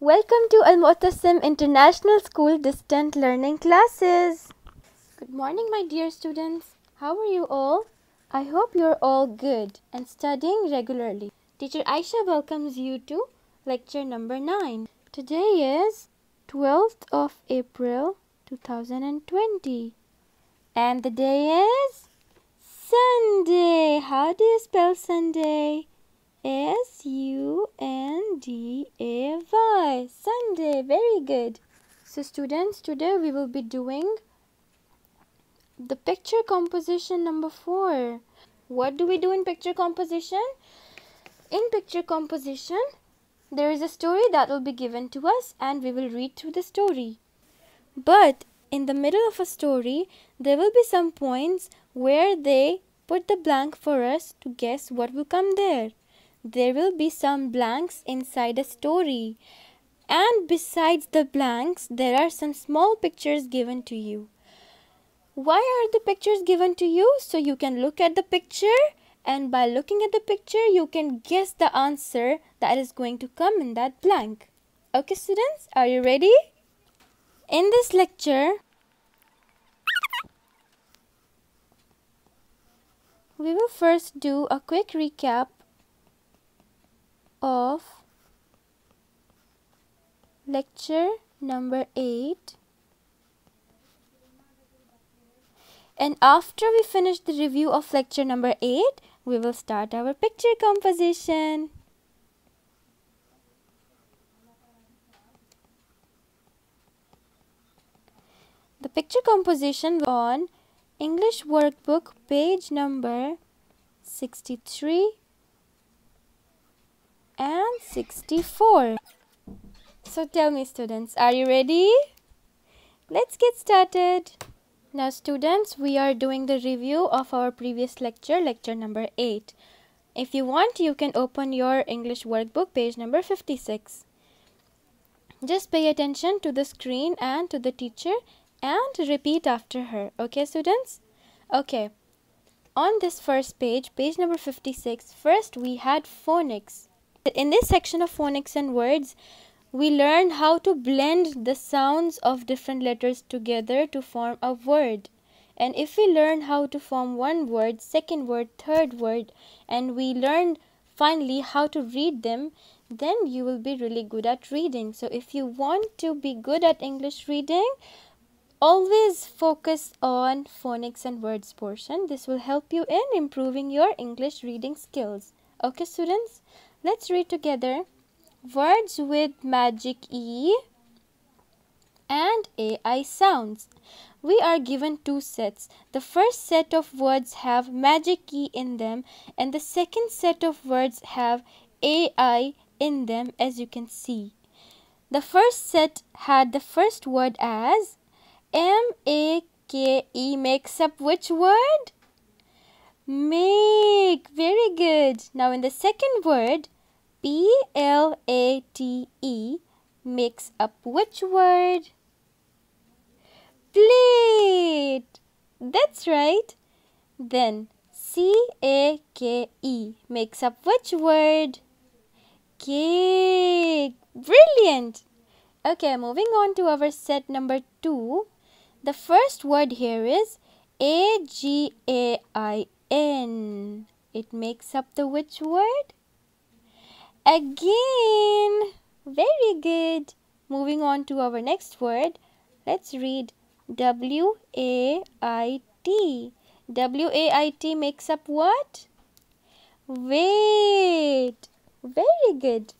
Welcome to Al Moattasem International School Distant Learning Classes. Good morning, my dear students. How are you all? I hope you're all good and studying regularly. Teacher Aisha welcomes you to lecture number 9. Today is 12th of April 2020 and the day is Sunday. How do you spell Sunday? S U N D A Y. Sunday. Very good. So, students, today we will be doing the picture composition number four. What do we do in picture composition? In picture composition, there is a story that will be given to us and we will read through the story. But in the middle of a story, there will be some points where they put the blank for us to guess what will come there there will be some blanks inside a story. And besides the blanks, there are some small pictures given to you. Why are the pictures given to you? So you can look at the picture and by looking at the picture, you can guess the answer that is going to come in that blank. Okay, students, are you ready? In this lecture, we will first do a quick recap of lecture number 8 and after we finish the review of lecture number 8 we will start our picture composition. The picture composition on English workbook page number 63 and 64. So tell me students, are you ready? Let's get started. Now students, we are doing the review of our previous lecture, lecture number 8. If you want, you can open your English workbook, page number 56. Just pay attention to the screen and to the teacher and repeat after her. Okay students? Okay. On this first page, page number 56, first we had phonics. In this section of phonics and words, we learn how to blend the sounds of different letters together to form a word. And if we learn how to form one word, second word, third word, and we learn finally how to read them, then you will be really good at reading. So if you want to be good at English reading, always focus on phonics and words portion. This will help you in improving your English reading skills. Okay, students? Let's read together words with magic E and AI sounds. We are given two sets. The first set of words have magic E in them and the second set of words have AI in them as you can see. The first set had the first word as M A K E makes up which word? Make. Very good. Now in the second word, P L A T E makes up which word? Plate. That's right. Then C A K E makes up which word? Cake. Brilliant. Okay, moving on to our set number two. The first word here is A G A I N. It makes up the which word? Again. Very good. Moving on to our next word. Let's read W A I T. W A I T makes up what? Wait. Very good.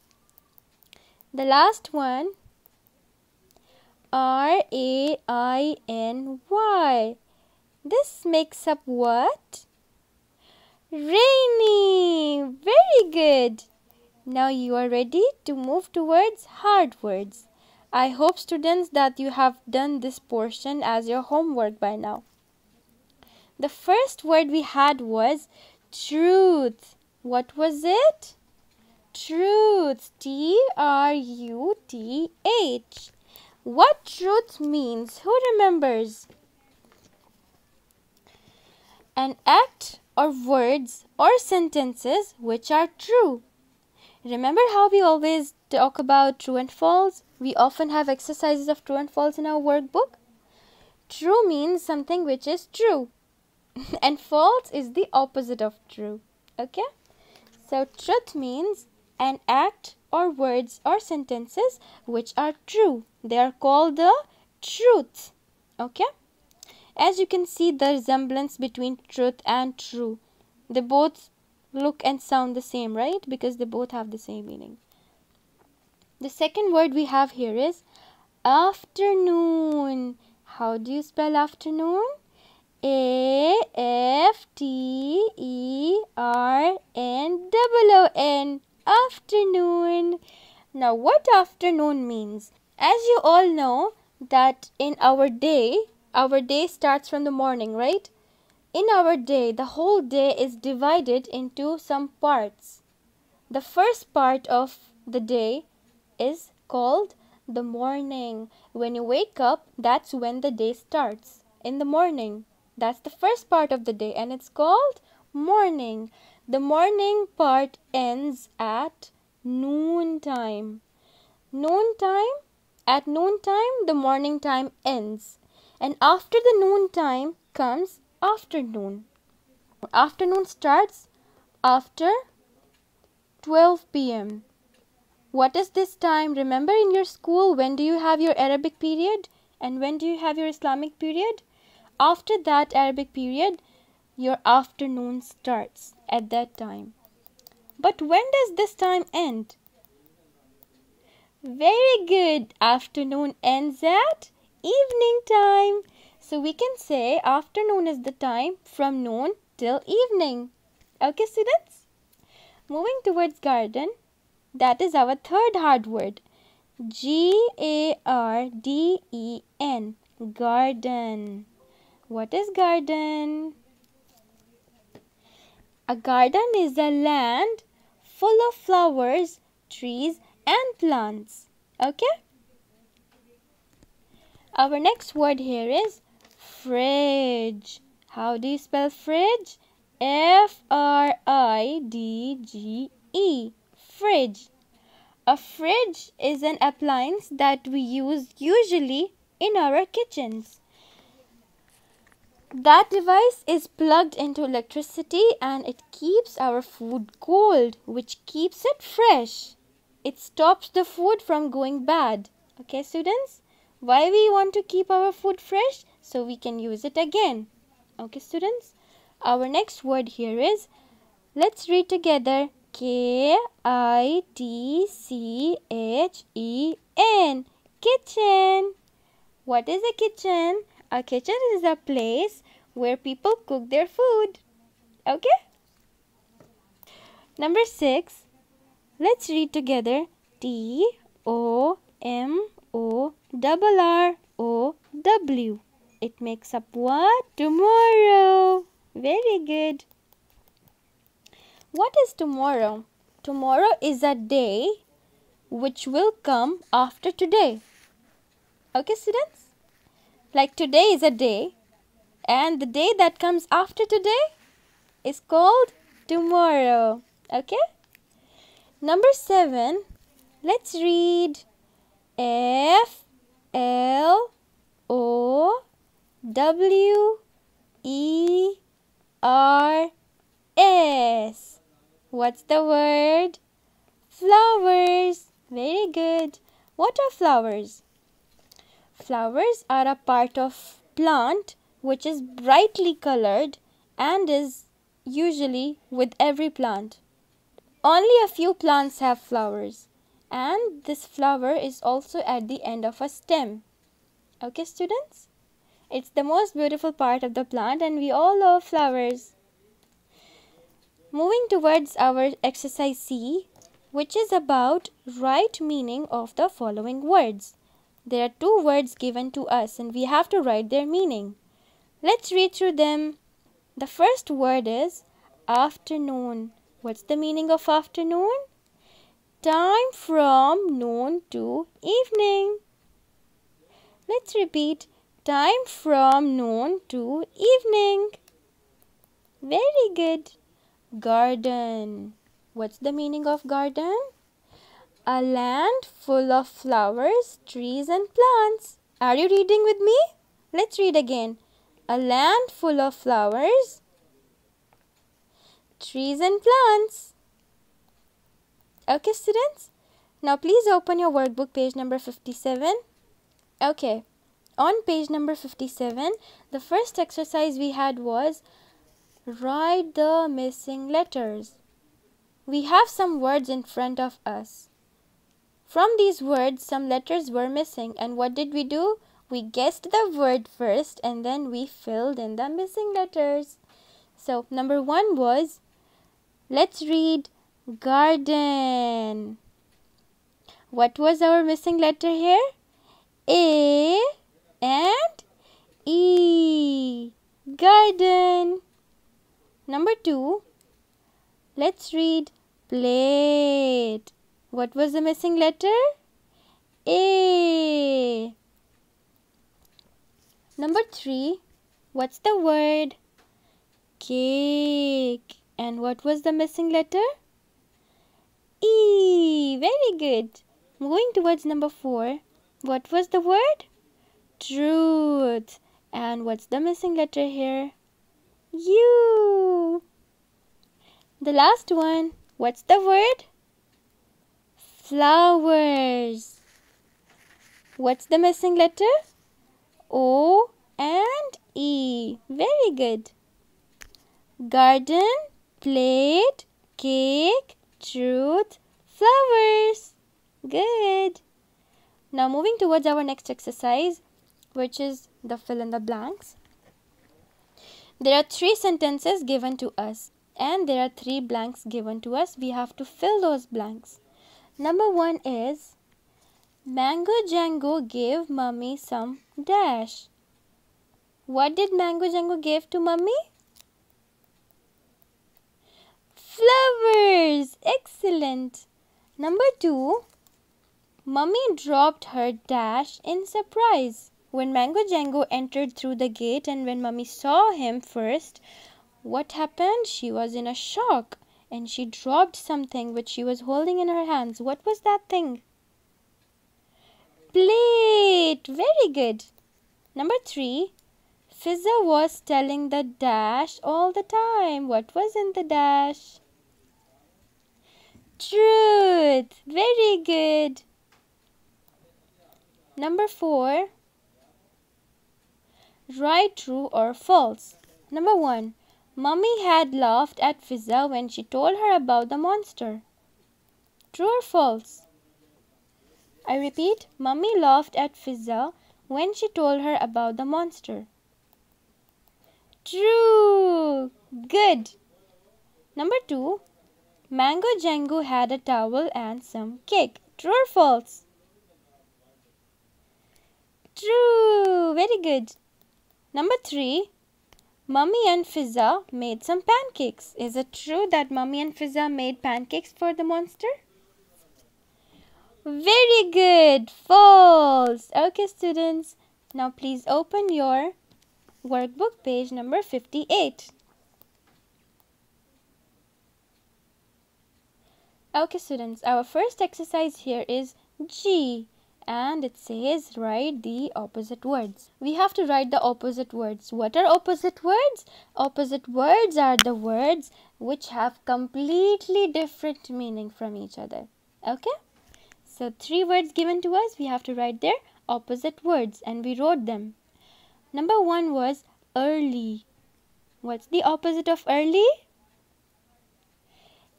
The last one. R A I N Y. This makes up what? Rainy. Very good. Now you are ready to move towards hard words. I hope students that you have done this portion as your homework by now. The first word we had was truth. What was it? Truth. T R U T H. What truth means? Who remembers? An act or words or sentences which are true. Remember how we always talk about true and false. We often have exercises of true and false in our workbook. True means something which is true, and false is the opposite of true. Okay? So, truth means an act or words or sentences which are true. They are called the truth. Okay? As you can see the resemblance between truth and true. They both look and sound the same, right? Because they both have the same meaning. The second word we have here is afternoon. How do you spell afternoon? A F T E R N O O N. Afternoon. Now, what afternoon means? As you all know, that in our day, our day starts from the morning, right? In our day, the whole day is divided into some parts. The first part of the day is called the morning. When you wake up, that's when the day starts. In the morning. That's the first part of the day and it's called morning. The morning part ends at noon time. Noon time? At noon time, the morning time ends. And after the noon time comes afternoon. Afternoon starts after 12 pm. What is this time? Remember in your school when do you have your Arabic period and when do you have your Islamic period? After that Arabic period, your afternoon starts at that time. But when does this time end? Very good. Afternoon ends at evening time. So we can say afternoon is the time from noon till evening. Okay, students? Moving towards garden, that is our third hard word. G A R D E N. Garden. What is garden? A garden is a land full of flowers, trees, and plants. Okay? Our next word here is fridge. How do you spell fridge? F R I D G E. Fridge. A fridge is an appliance that we use usually in our kitchens. That device is plugged into electricity and it keeps our food cold, which keeps it fresh. It stops the food from going bad. Okay, students? Why we want to keep our food fresh? So we can use it again. Okay, students? Our next word here is, let's read together. K-I-T-C-H-E-N. Kitchen. What is a kitchen? A kitchen is a place where people cook their food. Okay? Number six. Let's read together. T O M O double R O W. It makes up what? Tomorrow. Very good. What is tomorrow? Tomorrow is a day which will come after today. Okay, students? Like today is a day, and the day that comes after today is called tomorrow. Okay? Number seven, let's read F L O W E R S. What's the word? Flowers. Very good. What are flowers? Flowers are a part of plant which is brightly colored and is usually with every plant. Only a few plants have flowers and this flower is also at the end of a stem. Okay, students? It's the most beautiful part of the plant and we all love flowers. Moving towards our exercise C, which is about right meaning of the following words. There are two words given to us and we have to write their meaning. Let's read through them. The first word is afternoon. What's the meaning of afternoon? Time from noon to evening. Let's repeat. Time from noon to evening. Very good. Garden. What's the meaning of garden? A land full of flowers, trees and plants. Are you reading with me? Let's read again. A land full of flowers, trees and plants. Okay, students? Now please open your workbook page number 57. Okay, on page number 57, the first exercise we had was write the missing letters. We have some words in front of us. From these words, some letters were missing and what did we do? We guessed the word first and then we filled in the missing letters. So, number one was, let's read garden. What was our missing letter here? A and E. Garden. Number two, let's read plate. What was the missing letter? A. Number three, what's the word? Cake. And what was the missing letter? E. Very good. Moving towards number four, what was the word? Truth. And what's the missing letter here? U. The last one, what's the word? Flowers. What's the missing letter? O and E. Very good. Garden, plate, cake, truth, flowers. Good. Now moving towards our next exercise, which is the fill in the blanks. There are three sentences given to us and there are three blanks given to us. We have to fill those blanks. Number one is Mango Django gave mummy some dash. What did Mango Django give to mummy? Flowers. Excellent. Number two, Mummy dropped her dash in surprise. When Mango Django entered through the gate and when Mummy saw him first, what happened? She was in a shock and she dropped something which she was holding in her hands. What was that thing? Plate. Very good. Number three. Fizza was telling the dash all the time. What was in the dash? Truth. Very good. Number 4. Right, true or false. Number 1. Mummy had laughed at Fizza when she told her about the monster. True or false? I repeat, Mummy laughed at Fizza when she told her about the monster. True. Good. Number 2. Mango Django had a towel and some cake. True or false? True. Very good. Number three. Mummy and Fizza made some pancakes. Is it true that Mummy and Fizza made pancakes for the monster? Very good. False. Okay, students. Now please open your workbook page number 58. Okay, students. Our first exercise here is G and it says write the opposite words. We have to write the opposite words. What are opposite words? Opposite words are the words which have completely different meaning from each other. Okay? So three words given to us, we have to write their opposite words and we wrote them. Number one was early. What's the opposite of early?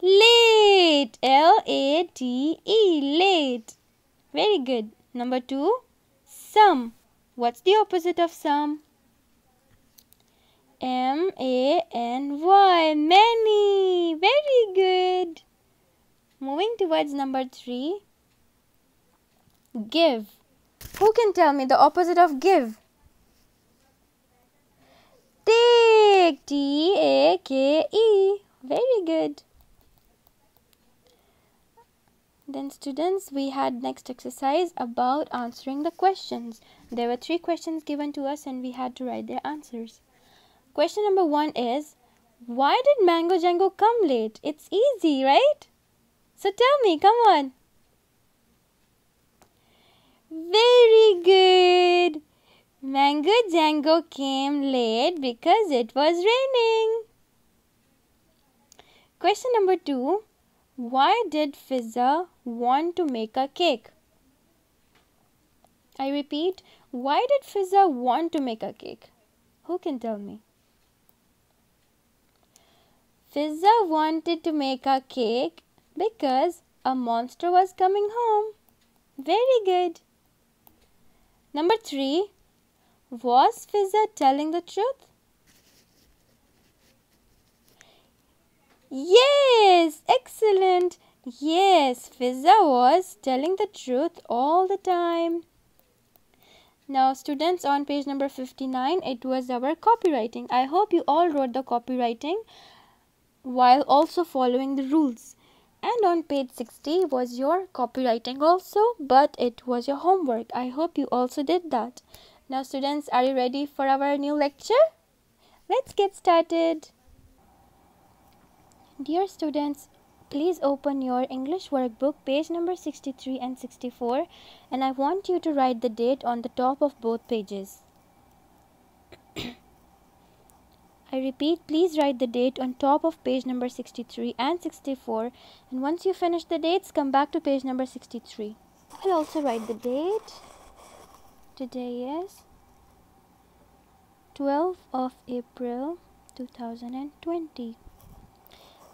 Late. L-A-T-E. Late. Very good. Number two, some. What's the opposite of some? M A N Y. Many. Very good. Moving towards number three. Give. Who can tell me the opposite of give? Take. T A K E. Very good. Then students, we had next exercise about answering the questions. There were three questions given to us and we had to write their answers. Question number one is, why did Mango Django come late? It's easy, right? So tell me, come on. Very good. Mango Django came late because it was raining. Question number two. Why did Fizza want to make a cake? I repeat, why did Fizza want to make a cake? Who can tell me? Fizza wanted to make a cake because a monster was coming home. Very good. Number three. Was Fizza telling the truth? Yes, excellent. Yes, Fizza was telling the truth all the time. Now, students, on page number 59, it was our copywriting. I hope you all wrote the copywriting while also following the rules. And on page 60 was your copywriting also, but it was your homework. I hope you also did that. Now, students, are you ready for our new lecture? Let's get started. Dear students, please open your English workbook page number 63 and 64 and I want you to write the date on the top of both pages. I repeat, please write the date on top of page number 63 and 64 and once you finish the dates, come back to page number 63. I'll also write the date. Today is 12th of April 2020.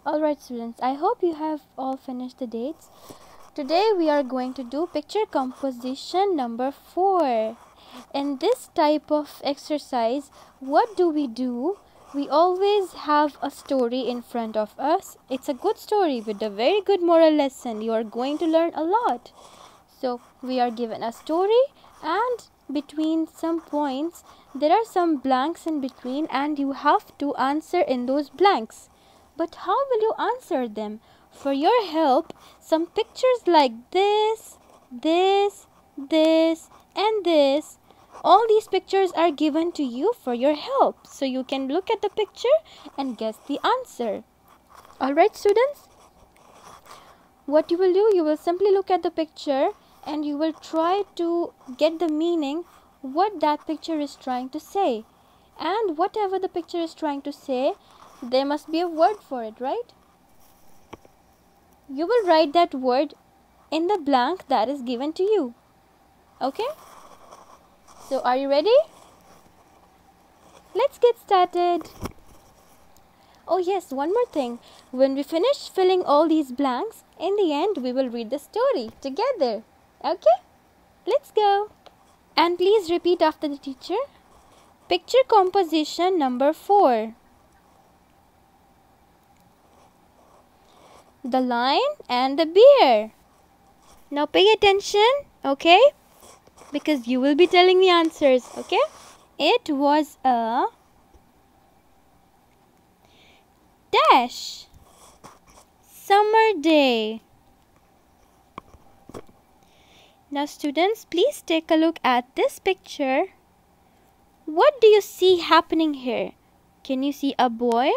Alright students, I hope you have all finished the dates. Today we are going to do picture composition number 4. In this type of exercise, what do we do? We always have a story in front of us. It's a good story with a very good moral lesson. You are going to learn a lot. So we are given a story and between some points there are some blanks in between and you have to answer in those blanks. But how will you answer them? For your help, some pictures like this, this, this, and this. All these pictures are given to you for your help. So you can look at the picture and guess the answer. Alright, students? What you will do, you will simply look at the picture and you will try to get the meaning what that picture is trying to say. And whatever the picture is trying to say, there must be a word for it, right? You will write that word in the blank that is given to you. Okay? So, are you ready? Let's get started. Oh, yes, one more thing. When we finish filling all these blanks, in the end, we will read the story together. Okay? Let's go. And please repeat after the teacher. Picture composition number 4. The lion and the bear. Now pay attention, okay? Because you will be telling the answers, okay? It was a dash summer day. Now students, please take a look at this picture. What do you see happening here? Can you see a boy?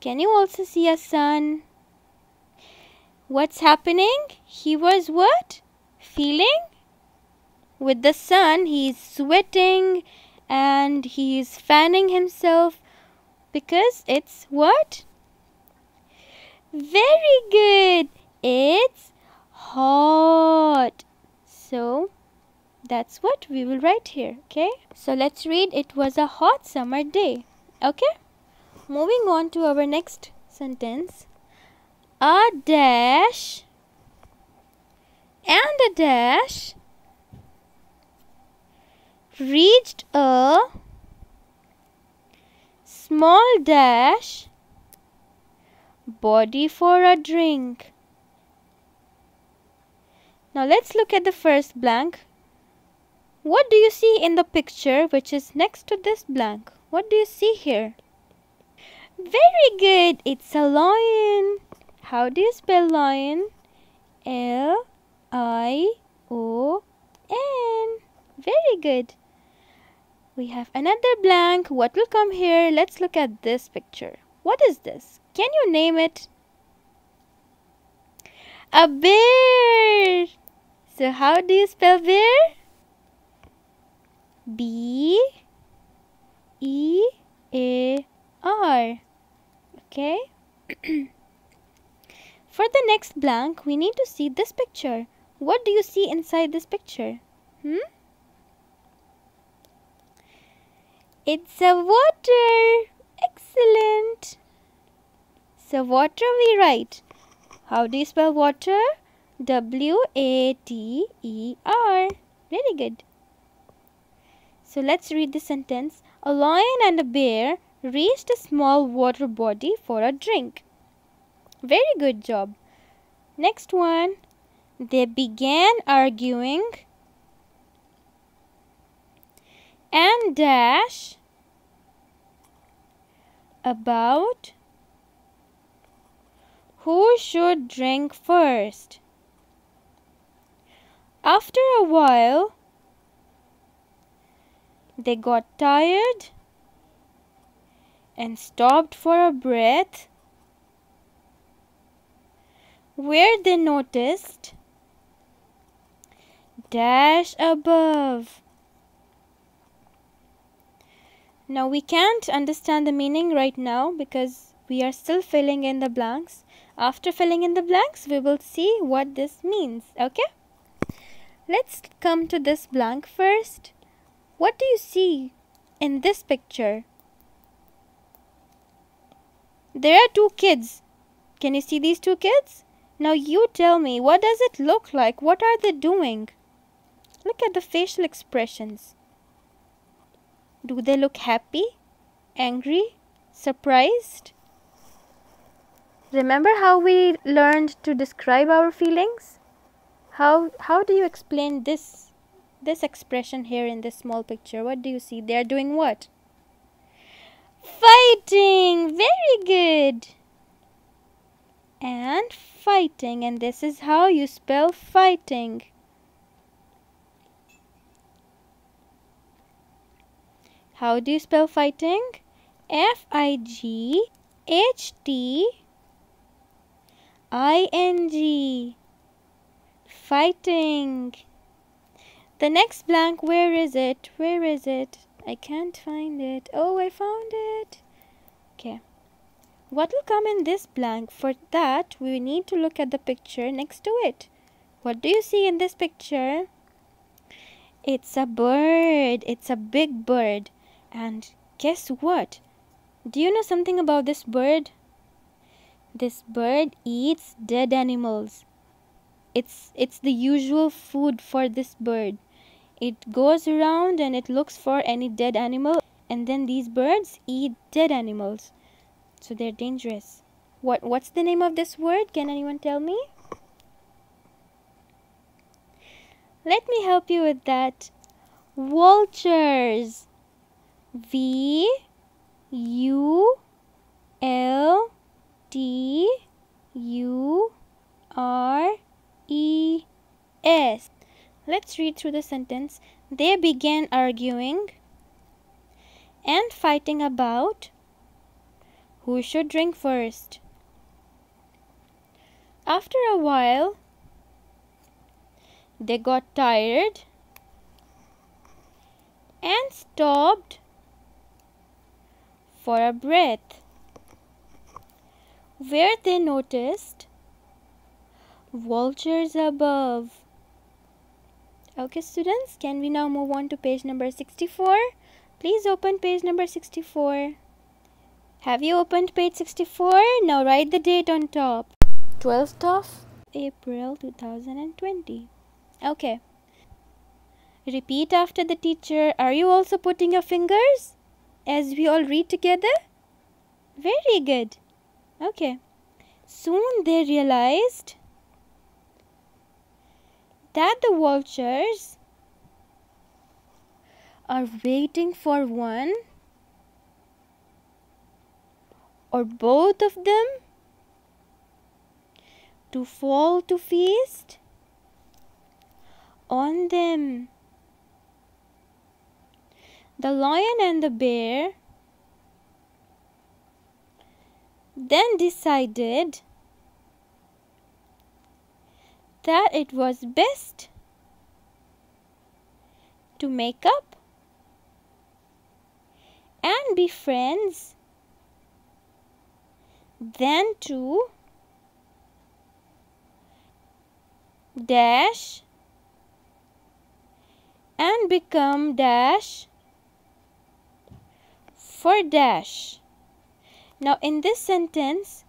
Can you also see a sun? What's happening? He was what? Feeling? With the sun, he's sweating and he's fanning himself because it's what? Very good. It's hot. So, that's what we will write here, okay? So, let's read it was a hot summer day, okay? Moving on to our next sentence a dash and a dash reached a small dash body for a drink. Now let's look at the first blank. What do you see in the picture which is next to this blank? What do you see here? Very good. It's a lion. How do you spell lion? L I O N. Very good. We have another blank. What will come here? Let's look at this picture. What is this? Can you name it? A bear. So how do you spell bear? B E A R. Okay. For the next blank, we need to see this picture. What do you see inside this picture? Hmm? It's a water. Excellent. So water we write. How do you spell water? W A T E R. Very good. So let's read the sentence. A lion and a bear reached a small water body for a drink. Very good job. Next one. They began arguing and dash about who should drink first. After a while, they got tired and stopped for a breath where they noticed dash above. Now we can't understand the meaning right now because we are still filling in the blanks. After filling in the blanks, we will see what this means. Okay? Let's come to this blank first. What do you see in this picture? There are two kids. Can you see these two kids? Now you tell me, what does it look like? What are they doing? Look at the facial expressions. Do they look happy, angry, surprised? Remember how we learned to describe our feelings? How, how do you explain this, this expression here in this small picture? What do you see? They are doing what? Fighting! Very good! And fighting. And this is how you spell fighting. How do you spell fighting? F I G H T I N G. Fighting. The next blank, where is it? Where is it? I can't find it. Oh, I found it. Okay. What will come in this blank? For that, we need to look at the picture next to it. What do you see in this picture? It's a bird. It's a big bird. And guess what? Do you know something about this bird? This bird eats dead animals. It's, it's the usual food for this bird. It goes around and it looks for any dead animal and then these birds eat dead animals. So they're dangerous. What what's the name of this word? Can anyone tell me? Let me help you with that. Vultures. V U L T U R E S. Let's read through the sentence. They began arguing and fighting about who should drink first. After a while, they got tired and stopped for a breath, where they noticed vultures above. Okay, students, can we now move on to page number 64? Please open page number 64. Have you opened page 64? Now write the date on top. 12th of April 2020. Okay. Repeat after the teacher. Are you also putting your fingers as we all read together? Very good. Okay. Soon they realized that the vultures are waiting for one or both of them to fall to feast on them. The lion and the bear then decided that it was best to make up and be friends. Then to dash and become dash for dash. Now in this sentence,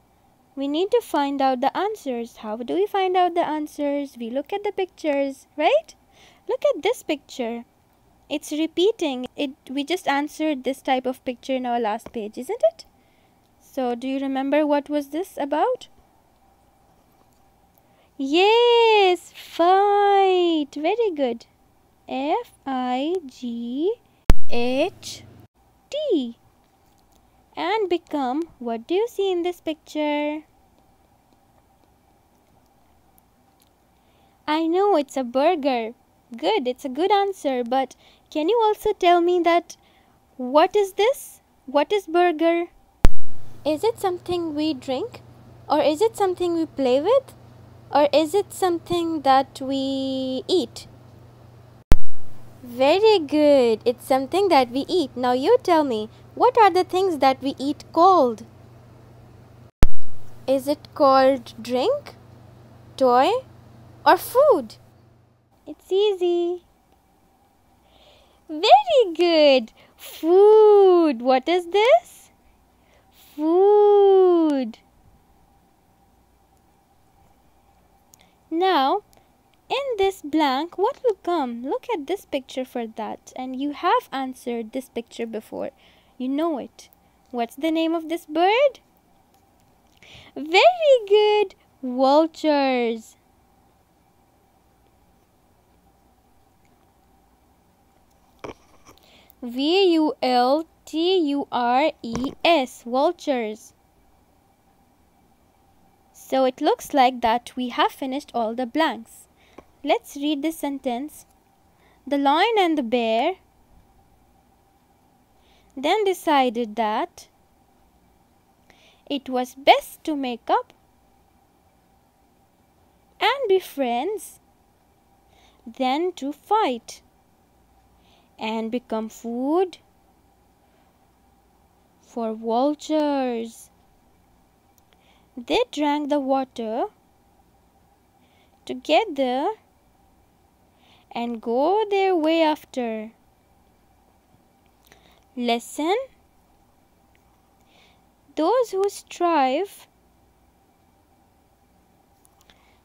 we need to find out the answers. How do we find out the answers? We look at the pictures, right? Look at this picture. It's repeating. It we just answered this type of picture in our last page, isn't it? So do you remember what was this about? Yes, fight. Very good. F I G H T and become what do you see in this picture? I know it's a burger. Good, it's a good answer, but can you also tell me that what is this? What is burger? Is it something we drink? Or is it something we play with? Or is it something that we eat? Very good. It's something that we eat. Now you tell me, what are the things that we eat called? Is it called drink, toy, or food? It's easy. Very good. Food. What is this? Food. Now, in this blank what will come? Look at this picture for that. And you have answered this picture before. You know it. What's the name of this bird? Very good vultures. V U L T U R E S vultures so it looks like that we have finished all the blanks Let's read this sentence. The lion and the bear then decided that it was best to make up and be friends than to fight and become food for vultures. They drank the water together and go their way after. Lesson Those who strive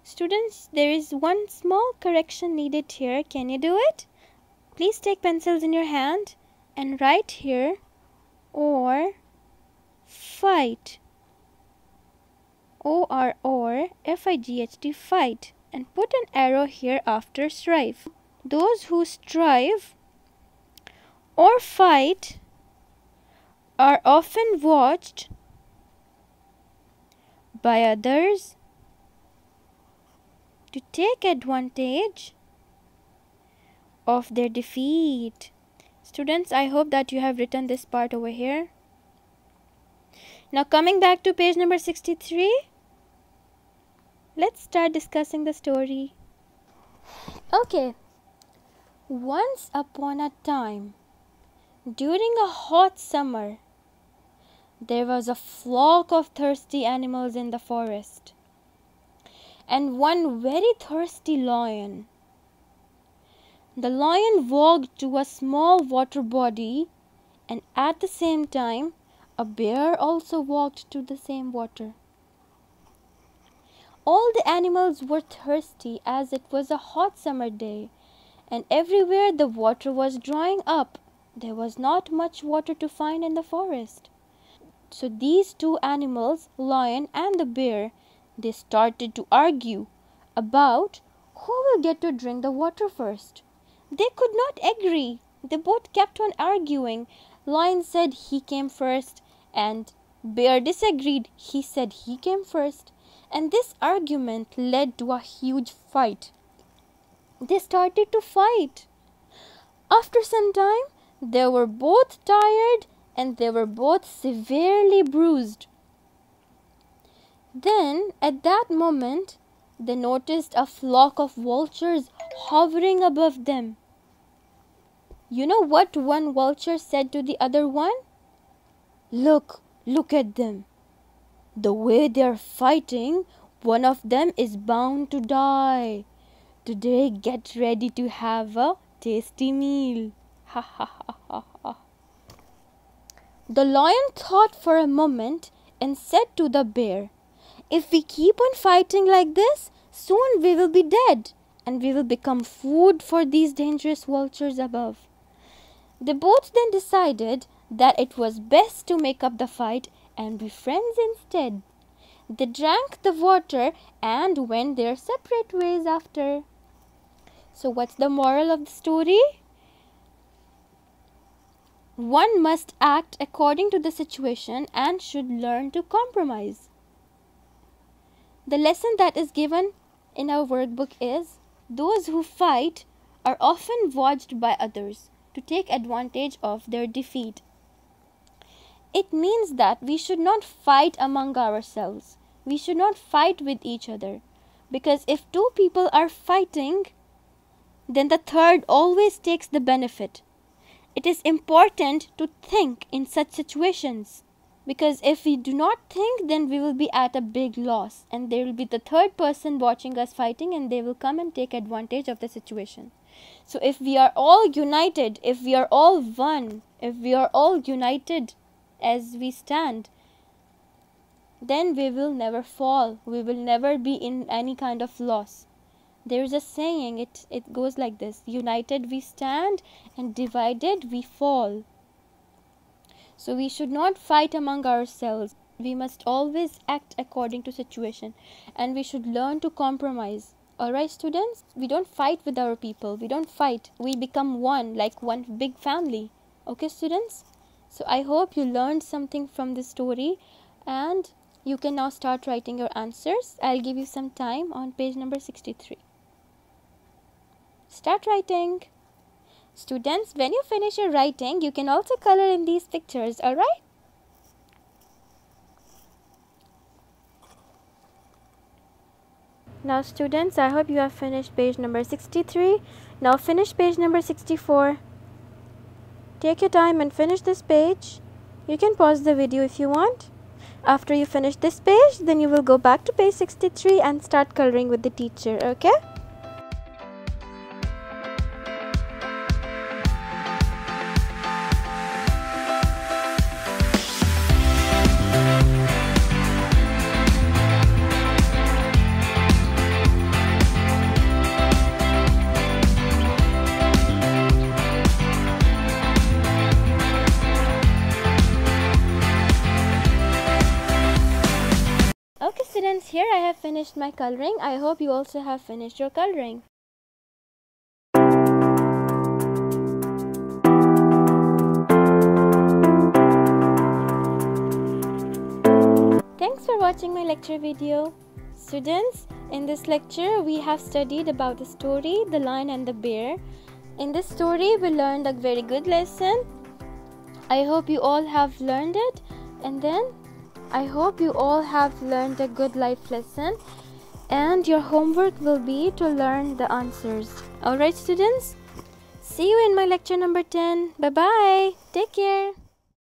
Students, there is one small correction needed here. Can you do it? Please take pencils in your hand and write here or fight. O R or F I G H T fight and put an arrow here after strive. Those who strive or fight are often watched by others to take advantage of their defeat. Students, I hope that you have written this part over here. Now coming back to page number 63. Let's start discussing the story. Okay. Once upon a time, during a hot summer, there was a flock of thirsty animals in the forest, and one very thirsty lion. The lion walked to a small water body, and at the same time, a bear also walked to the same water. All the animals were thirsty as it was a hot summer day, and everywhere the water was drying up. There was not much water to find in the forest. So these two animals, lion and the bear, they started to argue about who will get to drink the water first. They could not agree. They both kept on arguing. Lion said he came first, and Bear disagreed. He said he came first and this argument led to a huge fight. They started to fight. After some time, they were both tired and they were both severely bruised. Then, at that moment, they noticed a flock of vultures hovering above them. You know what one vulture said to the other one? Look, look at them. The way they're fighting, one of them is bound to die. Today, get ready to have a tasty meal. Ha ha ha ha ha. The lion thought for a moment and said to the bear, If we keep on fighting like this, soon we will be dead and we will become food for these dangerous vultures above. They both then decided that it was best to make up the fight and be friends instead. They drank the water and went their separate ways after. So, what's the moral of the story? One must act according to the situation and should learn to compromise. The lesson that is given in our workbook is those who fight are often watched by others to take advantage of their defeat. It means that we should not fight among ourselves. We should not fight with each other. Because if two people are fighting, then the third always takes the benefit. It is important to think in such situations. Because if we do not think, then we will be at a big loss, and there will be the third person watching us fighting, and they will come and take advantage of the situation. So, if we are all united, if we are all one, if we are all united as we stand, then we will never fall. We will never be in any kind of loss. There is a saying, it, it goes like this United we stand, and divided we fall. So we should not fight among ourselves. We must always act according to situation and we should learn to compromise. Alright students, we don't fight with our people. We don't fight. We become one like one big family. Okay students? So I hope you learned something from this story and you can now start writing your answers. I'll give you some time on page number 63. Start writing. Students, when you finish your writing, you can also color in these pictures, alright? Now students, I hope you have finished page number 63. Now finish page number 64. Take your time and finish this page. You can pause the video if you want. After you finish this page, then you will go back to page 63 and start coloring with the teacher, okay? Finished my coloring. I hope you also have finished your coloring. Thanks for watching my lecture video. Students, in this lecture we have studied about the story The Lion and the Bear. In this story we learned a very good lesson. I hope you all have learned it and then I hope you all have learned a good life lesson and your homework will be to learn the answers. Alright students? See you in my lecture number 10. Bye bye. Take care.